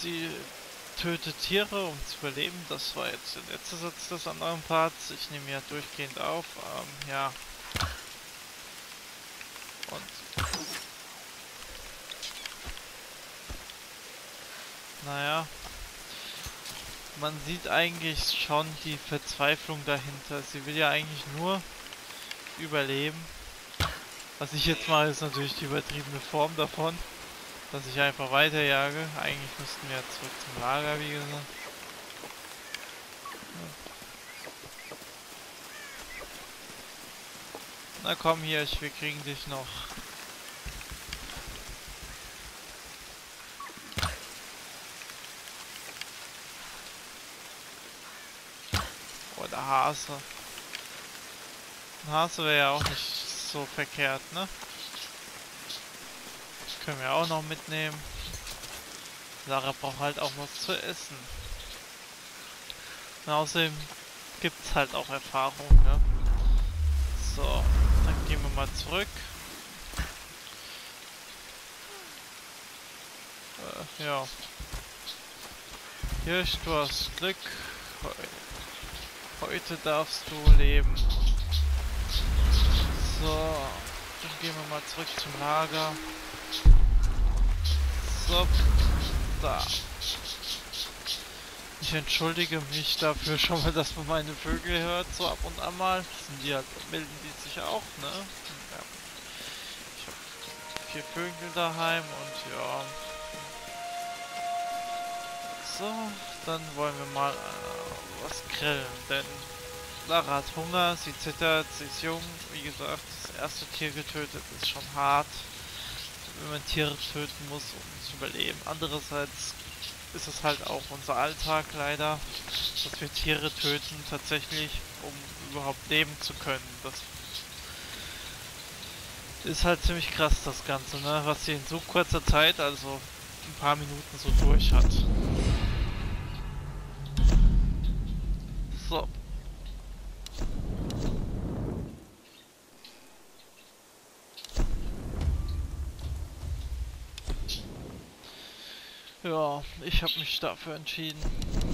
sie tötet Tiere, um zu überleben. Das war jetzt der letzte Satz des anderen Parts. Ich nehme ja durchgehend auf. Ähm, ja. Und... Naja. Man sieht eigentlich schon die Verzweiflung dahinter. Sie will ja eigentlich nur überleben. Was ich jetzt mache, ist natürlich die übertriebene Form davon. Dass ich einfach weiterjage. Eigentlich müssten wir zurück zum Lager, wie gesagt. Na komm hier, ich, wir kriegen dich noch. Oh, der Hase. Ein Hase wäre ja auch nicht so verkehrt, ne? Können wir auch noch mitnehmen. Sarah braucht halt auch was zu essen. Und außerdem gibt es halt auch Erfahrung, ne? So, dann gehen wir mal zurück. Äh, ja. Hirsch, du hast Glück. Heute darfst du leben. So, dann gehen wir mal zurück zum Lager. So, da. Ich entschuldige mich dafür schon mal, dass man meine Vögel hört, so ab und an mal. Sind die halt, melden die sich auch, ne? Ja. Ich habe vier Vögel daheim und ja. So, dann wollen wir mal äh, was grillen, denn Lara hat Hunger, sie zittert, sie ist jung. Wie gesagt, das erste Tier getötet ist schon hart, wenn man Tiere töten muss, um zu überleben. Andererseits ist es halt auch unser Alltag leider, dass wir Tiere töten tatsächlich, um überhaupt leben zu können. Das ist halt ziemlich krass das Ganze, ne? Was sie in so kurzer Zeit, also ein paar Minuten so durch hat. So. Ja, ich habe mich dafür entschieden.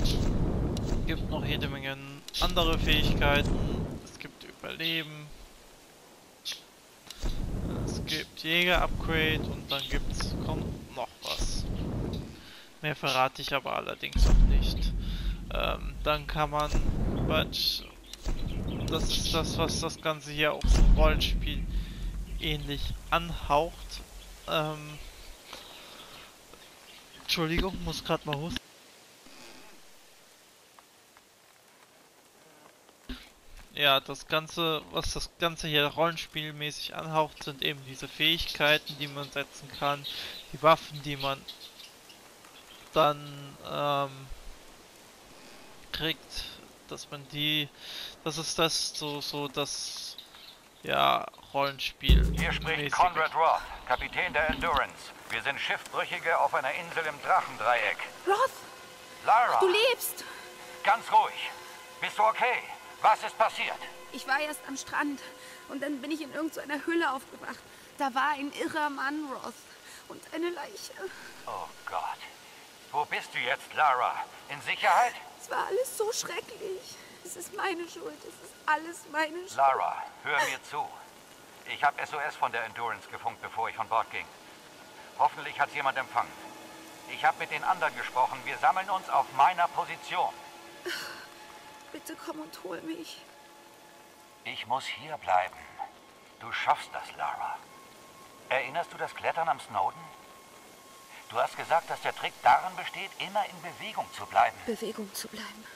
Es gibt noch jede Menge andere Fähigkeiten. Es gibt Überleben. Es gibt Jäger-Upgrade und dann gibt's kommt noch was. Mehr verrate ich aber allerdings auch nicht. Ähm, dann kann man... Das ist das, was das Ganze hier auch so Rollenspiel ähnlich anhaucht. Ähm, Entschuldigung, muss gerade mal husten. Ja, das Ganze, was das Ganze hier rollenspielmäßig anhaucht, sind eben diese Fähigkeiten, die man setzen kann, die Waffen, die man dann ähm, kriegt, dass man die, das ist das so, so das, ja, Rollenspiel. Hier spricht Conrad Roth, Kapitän der Endurance. Wir sind Schiffbrüchige auf einer Insel im Drachendreieck. Roth! Lara! Du lebst! Ganz ruhig. Bist du okay? Was ist passiert? Ich war erst am Strand und dann bin ich in irgendeiner so Hülle aufgewacht. Da war ein irrer Mann, Roth. Und eine Leiche. Oh Gott. Wo bist du jetzt, Lara? In Sicherheit? Es war alles so schrecklich. Es ist meine Schuld. Es ist alles meine Schuld. Lara, hör mir zu. Ich habe SOS von der Endurance gefunkt, bevor ich von Bord ging. Hoffentlich hat jemand empfangen. Ich habe mit den anderen gesprochen. Wir sammeln uns auf meiner Position. Bitte komm und hol mich. Ich muss hier bleiben. Du schaffst das, Lara. Erinnerst du das Klettern am Snowden? Du hast gesagt, dass der Trick darin besteht, immer in Bewegung zu bleiben. Bewegung zu bleiben.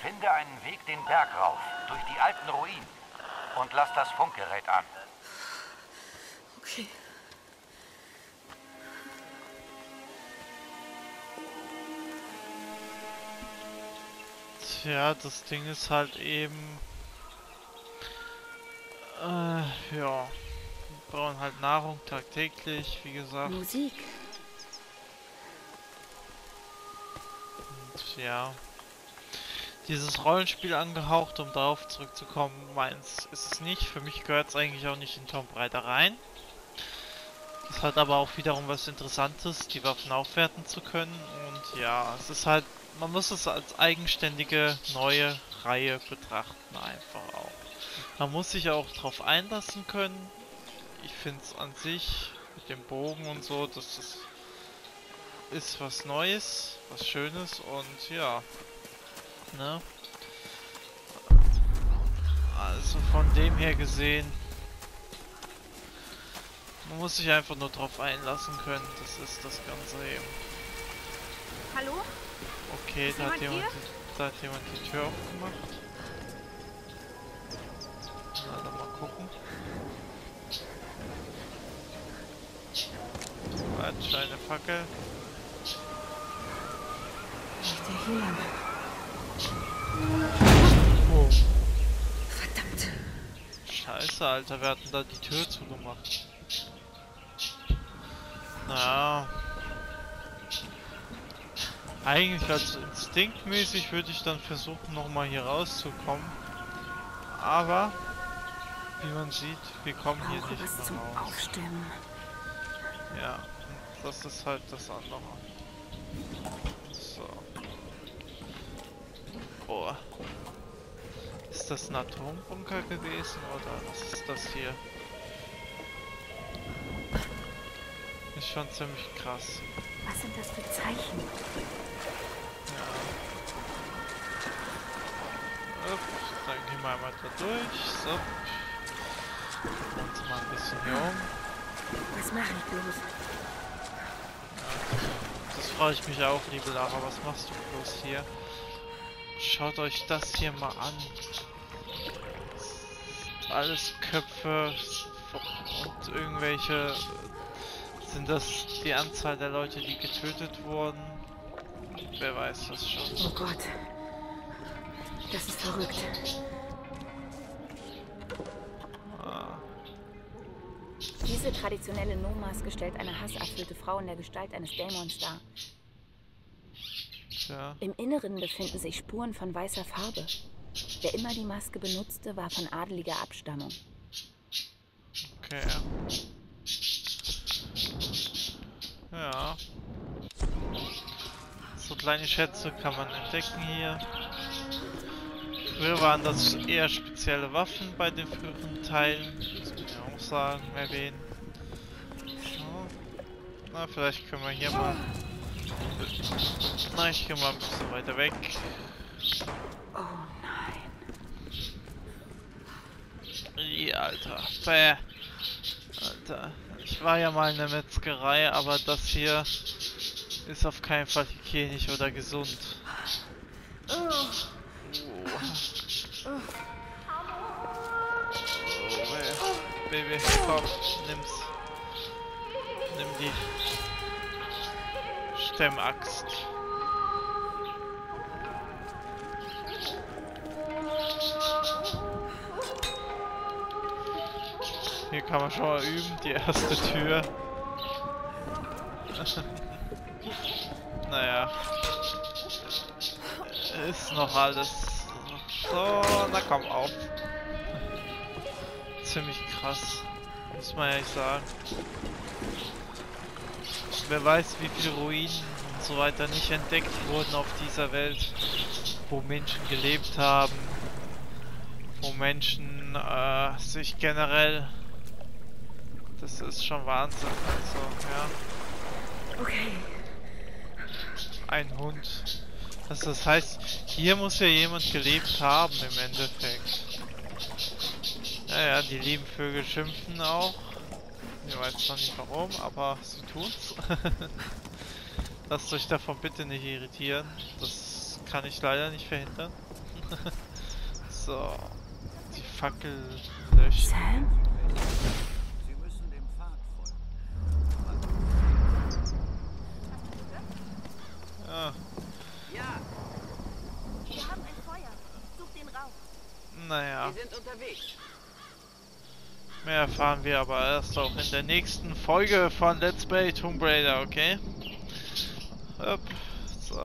Finde einen Weg den Berg rauf, durch die alten Ruinen. Und lass das Funkgerät an. Okay. Tja, das Ding ist halt eben... Äh, ja. Wir brauchen halt Nahrung tagtäglich, wie gesagt. Musik. Und ja. Dieses Rollenspiel angehaucht, um darauf zurückzukommen, meins ist es nicht. Für mich gehört es eigentlich auch nicht in Tomb Raider rein. Es hat aber auch wiederum was Interessantes, die Waffen aufwerten zu können. Und ja, es ist halt, man muss es als eigenständige neue Reihe betrachten einfach auch. Man muss sich auch darauf einlassen können. Ich finde es an sich mit dem Bogen und so, das ist, ist was Neues, was Schönes und ja, ne? Also von dem her gesehen man muss sich einfach nur drauf einlassen können, das ist das Ganze eben. Hallo? Okay, da hat, jemand die, da hat jemand die Tür aufgemacht. Na, dann mal gucken. Warte, eine Fackel. Hier lang. Oh. Verdammt. Scheiße, Alter, wir hatten da die Tür zugemacht. Naja. Eigentlich als instinktmäßig würde ich dann versuchen nochmal hier rauszukommen. Aber, wie man sieht, wir kommen hier nicht mehr zum raus. Aufstimmen. Ja, das ist halt das andere. So. Oh. Ist das ein Atombunker gewesen oder was ist das hier? Ist schon ziemlich krass. Was sind das für Zeichen? Ja. Upp, dann gehen wir einmal da durch. So. Uns mal ein bisschen hier um. Was mache ich bloß? Das freue ich mich auch, liebe Lara. Was machst du bloß hier? Schaut euch das hier mal an. Alles Köpfe und irgendwelche. Sind das die Anzahl der Leute, die getötet wurden? Wer weiß das schon. Oh Gott. Das ist verrückt. Ah, Diese traditionelle No-Maske stellt eine hasserfüllte Frau in der Gestalt eines Dämons dar. tja. Im Inneren befinden sich Spuren von weißer Farbe. Wer immer die Maske benutzte, war von adeliger Abstammung. Okay. Ja. So kleine Schätze kann man entdecken hier. Früher waren das eher spezielle Waffen bei den früheren Teilen. Das muss ich auch sagen, erwähnen. So. Na, vielleicht können wir hier mal... Na, ich gehe mal ein bisschen weiter weg. Oh nein. Ja, Alter. Bäh. Alter. War ja mal in der Metzgerei, aber das hier ist auf keinen Fall hygienisch oder gesund. Oh. Oh, Baby, komm, nimm's. Nimm die Stemmaxt. Hier kann man schon mal üben, die erste Tür. naja. Ist noch alles. So, na komm auf. Ziemlich krass. Muss man ehrlich sagen. Wer weiß, wie viele Ruinen und so weiter nicht entdeckt wurden auf dieser Welt, wo Menschen gelebt haben, wo Menschen äh, sich generell das ist schon Wahnsinn. Also, ja. Okay. Ein Hund. Also das heißt, hier muss ja jemand gelebt haben im Endeffekt. Naja, die lieben Vögel schimpfen auch. Ich weiß noch nicht warum, aber sie tun's. Lasst euch davon bitte nicht irritieren. Das kann ich leider nicht verhindern. so. Die Fackel löschen. Sam? Sie müssen dem Pfad folgen. Ah, Ja, Wir haben ein Feuer. Such den Rauch. naja. wir sind unterwegs. Mehr erfahren wir aber erst auch in der nächsten Folge von Let's Play Tomb Raider, okay?